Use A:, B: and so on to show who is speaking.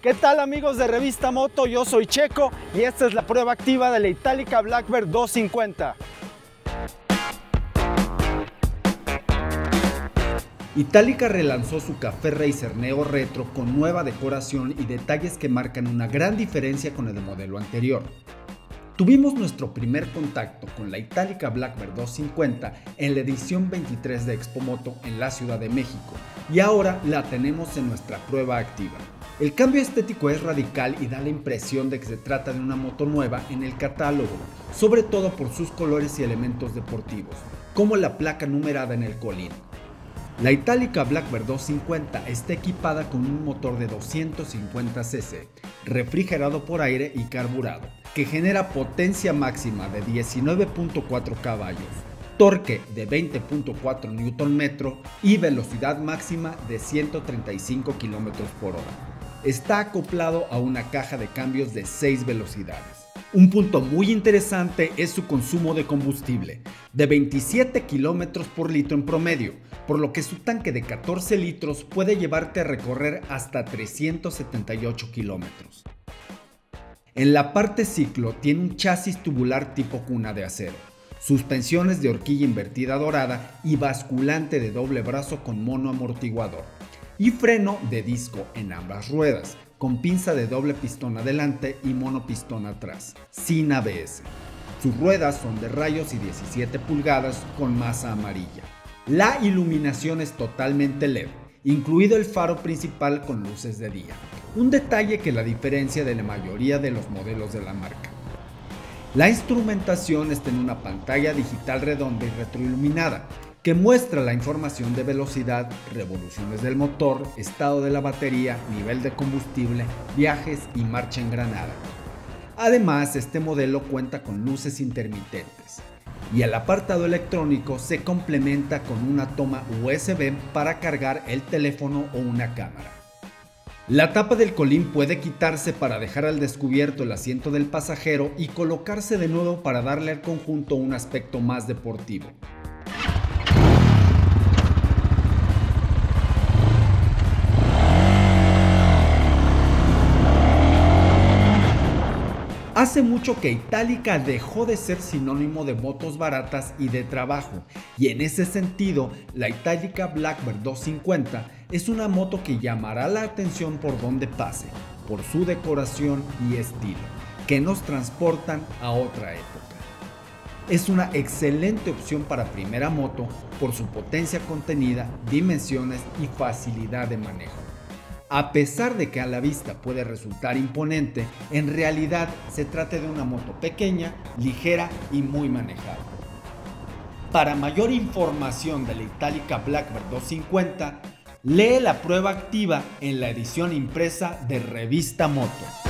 A: ¿Qué tal amigos de Revista Moto? Yo soy Checo y esta es la prueba activa de la Itálica Blackbird 250. Itálica relanzó su Café Racer Neo Retro con nueva decoración y detalles que marcan una gran diferencia con el modelo anterior. Tuvimos nuestro primer contacto con la Itálica Blackbird 250 en la edición 23 de Expo Moto en la Ciudad de México y ahora la tenemos en nuestra prueba activa. El cambio estético es radical y da la impresión de que se trata de una moto nueva en el catálogo, sobre todo por sus colores y elementos deportivos, como la placa numerada en el colín. La itálica Blackbird 250 está equipada con un motor de 250cc, refrigerado por aire y carburado, que genera potencia máxima de 19.4 caballos, torque de 20.4 Nm y velocidad máxima de 135 km por hora está acoplado a una caja de cambios de 6 velocidades. Un punto muy interesante es su consumo de combustible, de 27 km por litro en promedio, por lo que su tanque de 14 litros puede llevarte a recorrer hasta 378 kilómetros. En la parte ciclo tiene un chasis tubular tipo cuna de acero, suspensiones de horquilla invertida dorada y basculante de doble brazo con mono amortiguador y freno de disco en ambas ruedas, con pinza de doble pistón adelante y monopistón atrás, sin ABS. Sus ruedas son de rayos y 17 pulgadas con masa amarilla. La iluminación es totalmente LED, incluido el faro principal con luces de día, un detalle que la diferencia de la mayoría de los modelos de la marca. La instrumentación está en una pantalla digital redonda y retroiluminada, que muestra la información de velocidad, revoluciones del motor, estado de la batería, nivel de combustible, viajes y marcha engranada. Además, este modelo cuenta con luces intermitentes y el apartado electrónico se complementa con una toma USB para cargar el teléfono o una cámara. La tapa del colín puede quitarse para dejar al descubierto el asiento del pasajero y colocarse de nuevo para darle al conjunto un aspecto más deportivo. Hace mucho que Itálica dejó de ser sinónimo de motos baratas y de trabajo, y en ese sentido, la Itálica Blackbird 250 es una moto que llamará la atención por donde pase, por su decoración y estilo, que nos transportan a otra época. Es una excelente opción para primera moto por su potencia contenida, dimensiones y facilidad de manejo. A pesar de que a la vista puede resultar imponente, en realidad se trata de una moto pequeña, ligera y muy manejable. Para mayor información de la Itálica Blackbird 250, lee la prueba activa en la edición impresa de Revista Moto.